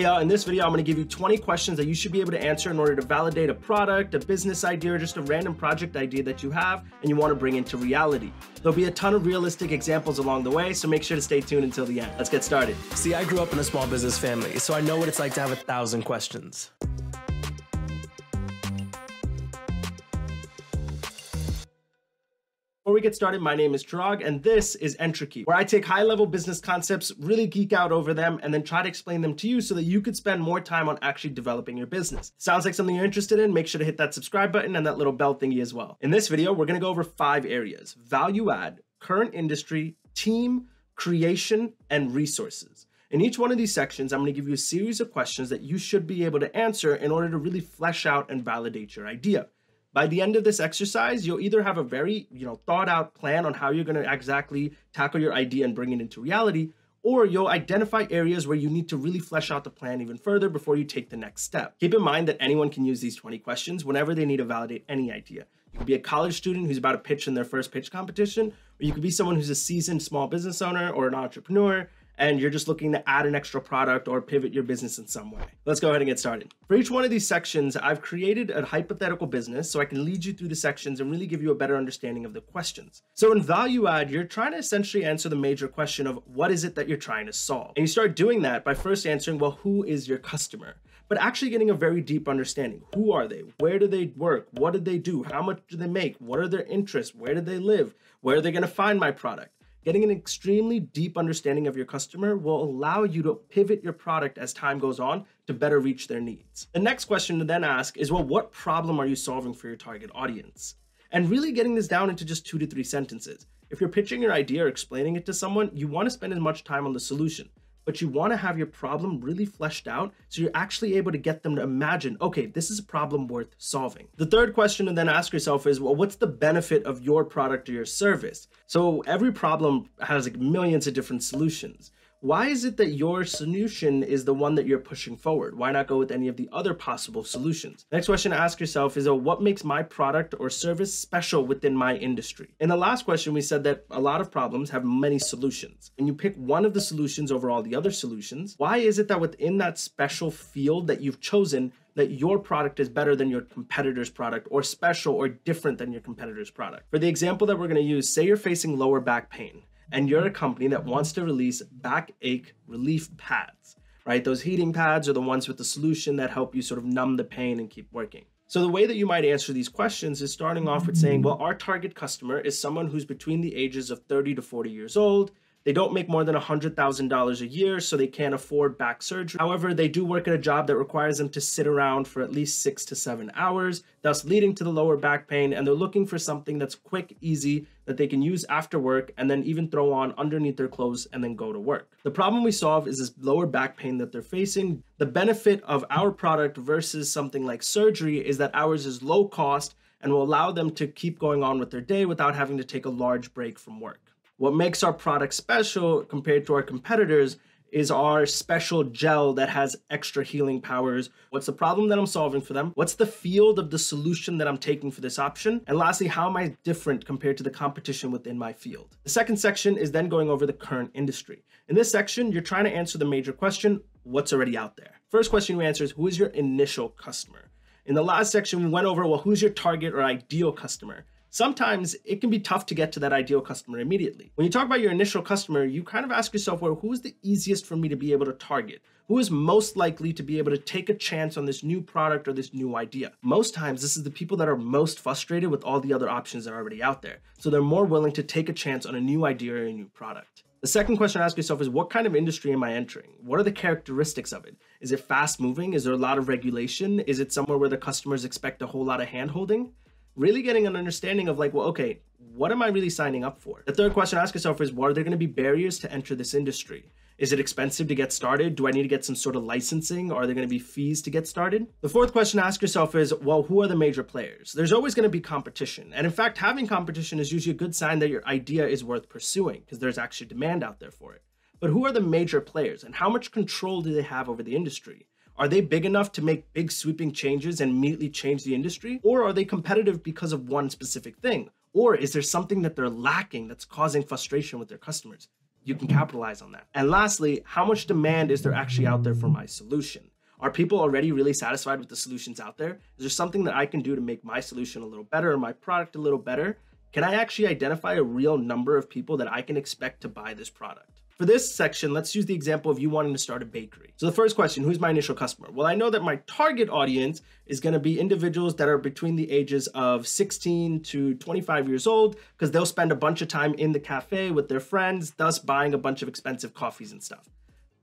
Hey, uh, in this video, I'm gonna give you 20 questions that you should be able to answer in order to validate a product, a business idea, or just a random project idea that you have and you wanna bring into reality. There'll be a ton of realistic examples along the way, so make sure to stay tuned until the end. Let's get started. See, I grew up in a small business family, so I know what it's like to have a thousand questions. Before we get started, my name is Chirag, and this is EntreKey, where I take high level business concepts, really geek out over them, and then try to explain them to you so that you could spend more time on actually developing your business. Sounds like something you're interested in? Make sure to hit that subscribe button and that little bell thingy as well. In this video, we're gonna go over five areas value add, current industry, team, creation, and resources. In each one of these sections, I'm going to give you a series of questions that you should be able to answer in order to really flesh out and validate your idea. By the end of this exercise, you'll either have a very, you know, thought out plan on how you're going to exactly tackle your idea and bring it into reality, or you'll identify areas where you need to really flesh out the plan even further before you take the next step. Keep in mind that anyone can use these 20 questions whenever they need to validate any idea. You could be a college student who's about to pitch in their first pitch competition, or you could be someone who's a seasoned small business owner or an entrepreneur and you're just looking to add an extra product or pivot your business in some way. Let's go ahead and get started. For each one of these sections, I've created a hypothetical business so I can lead you through the sections and really give you a better understanding of the questions. So in value add, you're trying to essentially answer the major question of what is it that you're trying to solve? And you start doing that by first answering, well, who is your customer? But actually getting a very deep understanding. Who are they? Where do they work? What do they do? How much do they make? What are their interests? Where do they live? Where are they going to find my product? Getting an extremely deep understanding of your customer will allow you to pivot your product as time goes on to better reach their needs. The next question to then ask is well, what problem are you solving for your target audience? And really getting this down into just two to three sentences. If you're pitching your idea or explaining it to someone, you want to spend as much time on the solution but you want to have your problem really fleshed out so you're actually able to get them to imagine, okay, this is a problem worth solving. The third question to then ask yourself is, well, what's the benefit of your product or your service? So every problem has like millions of different solutions why is it that your solution is the one that you're pushing forward? Why not go with any of the other possible solutions? Next question to ask yourself is, oh, what makes my product or service special within my industry? In the last question, we said that a lot of problems have many solutions, and you pick one of the solutions over all the other solutions. Why is it that within that special field that you've chosen, that your product is better than your competitor's product or special or different than your competitor's product. For the example that we're going to use, say you're facing lower back pain and you're a company that wants to release backache relief pads, right? Those heating pads are the ones with the solution that help you sort of numb the pain and keep working. So the way that you might answer these questions is starting off with saying, well, our target customer is someone who's between the ages of 30 to 40 years old. They don't make more than $100,000 a year, so they can't afford back surgery. However, they do work at a job that requires them to sit around for at least six to seven hours, thus leading to the lower back pain. And they're looking for something that's quick, easy, that they can use after work and then even throw on underneath their clothes and then go to work. The problem we solve is this lower back pain that they're facing. The benefit of our product versus something like surgery is that ours is low cost and will allow them to keep going on with their day without having to take a large break from work. What makes our product special compared to our competitors is our special gel that has extra healing powers. What's the problem that I'm solving for them? What's the field of the solution that I'm taking for this option? And lastly, how am I different compared to the competition within my field? The second section is then going over the current industry. In this section, you're trying to answer the major question, what's already out there? First question you answer is, who is your initial customer? In the last section, we went over, well, who's your target or ideal customer? Sometimes it can be tough to get to that ideal customer immediately. When you talk about your initial customer, you kind of ask yourself, well, who is the easiest for me to be able to target? Who is most likely to be able to take a chance on this new product or this new idea? Most times, this is the people that are most frustrated with all the other options that are already out there. So they're more willing to take a chance on a new idea or a new product. The second question to ask yourself is what kind of industry am I entering? What are the characteristics of it? Is it fast moving? Is there a lot of regulation? Is it somewhere where the customers expect a whole lot of hand holding? Really getting an understanding of like, well, okay, what am I really signing up for? The third question to ask yourself is, what are there going to be barriers to enter this industry? Is it expensive to get started? Do I need to get some sort of licensing? Are there going to be fees to get started? The fourth question to ask yourself is, well, who are the major players? There's always going to be competition. And in fact, having competition is usually a good sign that your idea is worth pursuing because there's actually demand out there for it. But who are the major players and how much control do they have over the industry? Are they big enough to make big sweeping changes and immediately change the industry? Or are they competitive because of one specific thing? Or is there something that they're lacking that's causing frustration with their customers? you can capitalize on that. And lastly, how much demand is there actually out there for my solution? Are people already really satisfied with the solutions out there? Is there something that I can do to make my solution a little better or my product a little better? Can I actually identify a real number of people that I can expect to buy this product? For this section, let's use the example of you wanting to start a bakery. So the first question, who's my initial customer? Well, I know that my target audience is going to be individuals that are between the ages of 16 to 25 years old because they'll spend a bunch of time in the cafe with their friends, thus buying a bunch of expensive coffees and stuff.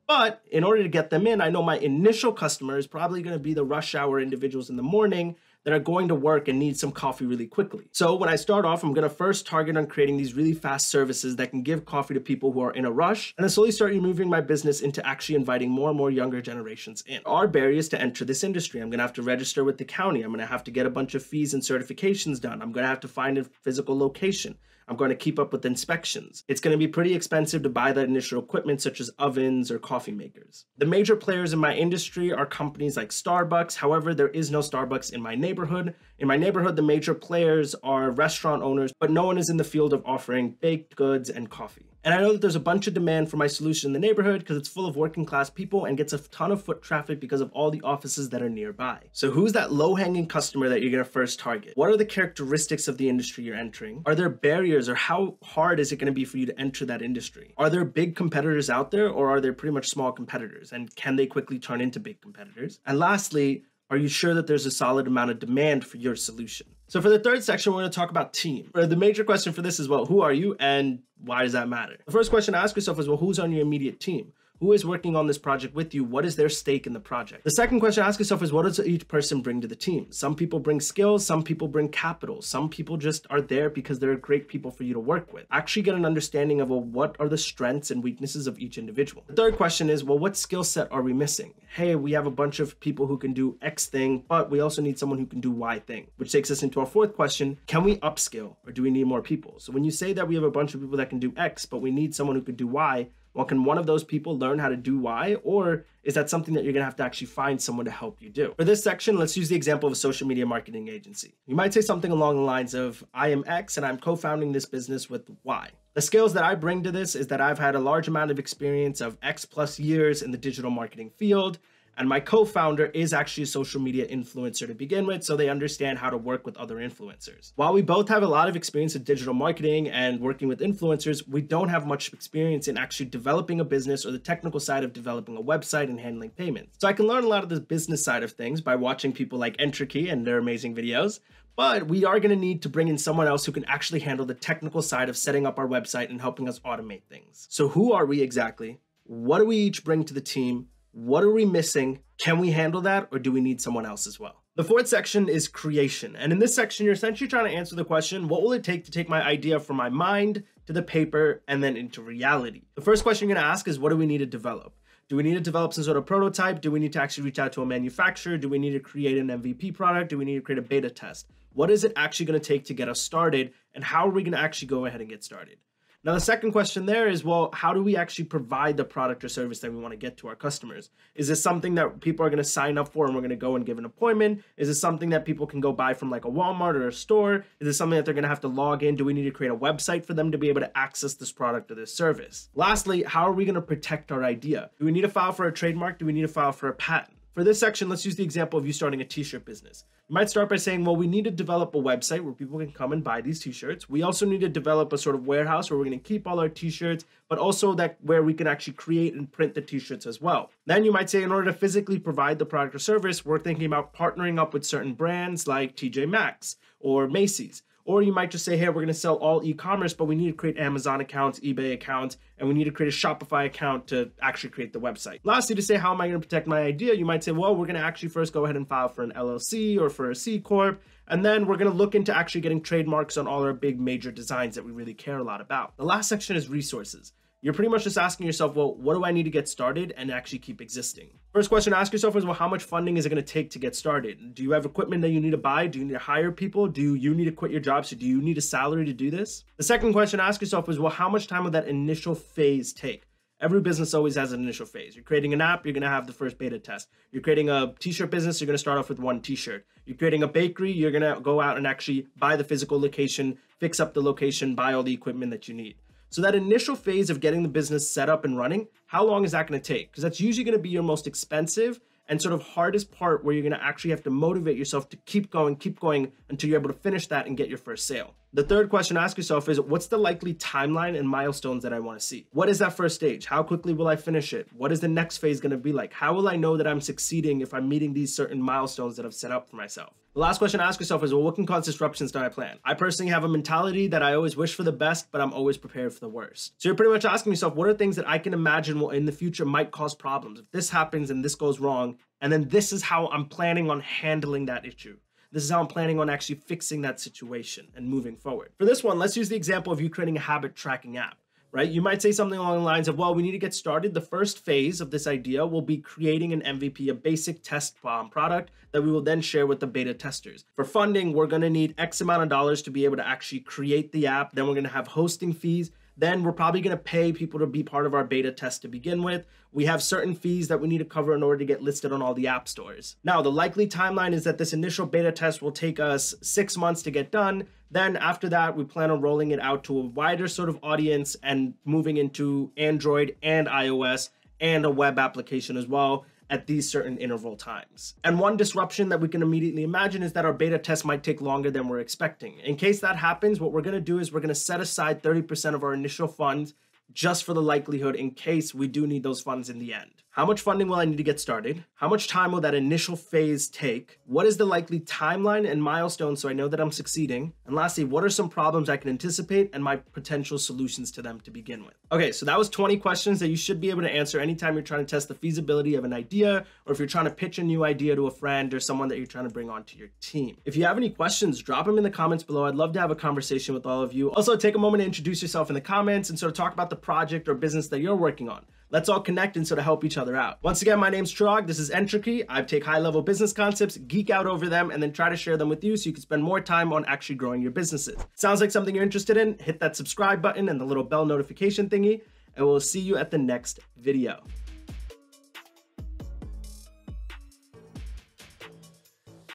But in order to get them in, I know my initial customer is probably going to be the rush hour individuals in the morning that are going to work and need some coffee really quickly. So when I start off, I'm gonna first target on creating these really fast services that can give coffee to people who are in a rush, and then slowly start moving my business into actually inviting more and more younger generations in. There are barriers to enter this industry. I'm gonna have to register with the county. I'm gonna have to get a bunch of fees and certifications done. I'm gonna have to find a physical location. I'm going to keep up with inspections. It's going to be pretty expensive to buy that initial equipment, such as ovens or coffee makers. The major players in my industry are companies like Starbucks. However, there is no Starbucks in my neighborhood. In my neighborhood, the major players are restaurant owners, but no one is in the field of offering baked goods and coffee. And I know that there's a bunch of demand for my solution in the neighborhood because it's full of working class people and gets a ton of foot traffic because of all the offices that are nearby. So who's that low hanging customer that you're to first target? What are the characteristics of the industry you're entering? Are there barriers or how hard is it to be for you to enter that industry? Are there big competitors out there or are there pretty much small competitors? And can they quickly turn into big competitors? And lastly, are you sure that there's a solid amount of demand for your solution? So for the third section, we're going to talk about team. The major question for this is, well, who are you and why does that matter? The first question to ask yourself is, well, who's on your immediate team? Who is working on this project with you? What is their stake in the project? The second question ask yourself is what does each person bring to the team? Some people bring skills, some people bring capital, some people just are there because they're great people for you to work with. Actually get an understanding of well, what are the strengths and weaknesses of each individual. The third question is well, what skill set are we missing? Hey, we have a bunch of people who can do X thing, but we also need someone who can do Y thing, which takes us into our fourth question can we upskill or do we need more people? So when you say that we have a bunch of people that can do X, but we need someone who can do Y, well, can one of those people learn how to do Y? Or is that something that you're gonna have to actually find someone to help you do? For this section, let's use the example of a social media marketing agency. You might say something along the lines of, I am X and I'm co-founding this business with Y. The skills that I bring to this is that I've had a large amount of experience of X plus years in the digital marketing field. And my co founder is actually a social media influencer to begin with, so they understand how to work with other influencers. While we both have a lot of experience in digital marketing and working with influencers, we don't have much experience in actually developing a business or the technical side of developing a website and handling payments. So I can learn a lot of the business side of things by watching people like EntreKey and their amazing videos. But we are going to need to bring in someone else who can actually handle the technical side of setting up our website and helping us automate things. So, who are we exactly? What do we each bring to the team? What are we missing? Can we handle that or do we need someone else as well? The fourth section is creation. And in this section, you're essentially trying to answer the question what will it take to take my idea from my mind to the paper and then into reality? The first question you're going to ask is what do we need to develop? Do we need to develop some sort of prototype? Do we need to actually reach out to a manufacturer? Do we need to create an MVP product? Do we need to create a beta test? What is it actually going to take to get us started? And how are we going to actually go ahead and get started? Now, the second question there is well, how do we actually provide the product or service that we want to get to our customers? Is this something that people are going to sign up for and we're going to go and give an appointment? Is this something that people can go buy from like a Walmart or a store? Is this something that they're going to have to log in? Do we need to create a website for them to be able to access this product or this service? Lastly, how are we going to protect our idea? Do we need to file for a trademark? Do we need to file for a patent? For this section, let's use the example of you starting a t-shirt business. You might start by saying, well, we need to develop a website where people can come and buy these t-shirts. We also need to develop a sort of warehouse where we're going to keep all our t-shirts, but also that where we can actually create and print the t-shirts as well. Then you might say, in order to physically provide the product or service, we're thinking about partnering up with certain brands like TJ Maxx or Macy's. Or you might just say, hey, we're going to sell all e commerce, but we need to create Amazon accounts, eBay accounts, and we need to create a Shopify account to actually create the website. Lastly, to say, how am I going to protect my idea? You might say, well, we're going to actually first go ahead and file for an LLC or for a C Corp. And then we're going to look into actually getting trademarks on all our big major designs that we really care a lot about. The last section is resources you're pretty much just asking yourself, well, what do I need to get started and actually keep existing? First question to ask yourself is, well, how much funding is it going to take to get started? Do you have equipment that you need to buy? Do you need to hire people? Do you need to quit your job? So do you need a salary to do this? The second question to ask yourself is, well, how much time will that initial phase take? Every business always has an initial phase. You're creating an app, you're going to have the first beta test. You're creating a t-shirt business, you're to start off with one t-shirt. You're creating a bakery, you're going to go out and actually buy the physical location, fix up the location, buy all the equipment that you need. So that initial phase of getting the business set up and running, how long is that going to take? Because that's usually going to be your most expensive and sort of hardest part where you're going to actually have to motivate yourself to keep going, keep going until you're able to finish that and get your first sale. The third question to ask yourself is what's the likely timeline and milestones that I want to see? What is that first stage? How quickly will I finish it? What is the next phase going to be like? How will I know that I'm succeeding if I'm meeting these certain milestones that I've set up for myself? The last question to ask yourself is well, what can cause disruptions to my plan? I personally have a mentality that I always wish for the best, but I'm always prepared for the worst. So you're pretty much asking yourself, what are things that I can imagine will in the future might cause problems? If this happens and this goes wrong, and then this is how I'm planning on handling that issue. This is how I'm planning on actually fixing that situation and moving forward. For this one, let's use the example of you creating a habit tracking app right? You might say something along the lines of, well, we need to get started. The first phase of this idea will be creating an MVP, a basic test product that we will then share with the beta testers. For funding, we're going to need X amount of dollars to be able to actually create the app. Then we're going to have hosting fees. Then we're probably going to pay people to be part of our beta test to begin with. We have certain fees that we need to cover in order to get listed on all the app stores. Now, the likely timeline is that this initial beta test will take us six months to get done. Then after that, we plan on rolling it out to a wider sort of audience and moving into Android and iOS and a web application as well at these certain interval times. And one disruption that we can immediately imagine is that our beta test might take longer than we're expecting. In case that happens, what we're gonna do is we're gonna set aside 30% of our initial funds just for the likelihood in case we do need those funds in the end. How much funding will I need to get started? How much time will that initial phase take? What is the likely timeline and milestone so I know that I'm succeeding? And lastly, what are some problems I can anticipate and my potential solutions to them to begin with? Okay, so that was 20 questions that you should be able to answer anytime you're trying to test the feasibility of an idea or if you're trying to pitch a new idea to a friend or someone that you're trying to bring onto your team. If you have any questions, drop them in the comments below. I'd love to have a conversation with all of you. Also, take a moment to introduce yourself in the comments and sort of talk about the project or business that you're working on. Let's all connect and sort of help each other out. Once again, my name's Chirag. This is EntreKey. I take high level business concepts, geek out over them, and then try to share them with you so you can spend more time on actually growing your businesses. Sounds like something you're interested in? Hit that subscribe button and the little bell notification thingy, and we'll see you at the next video.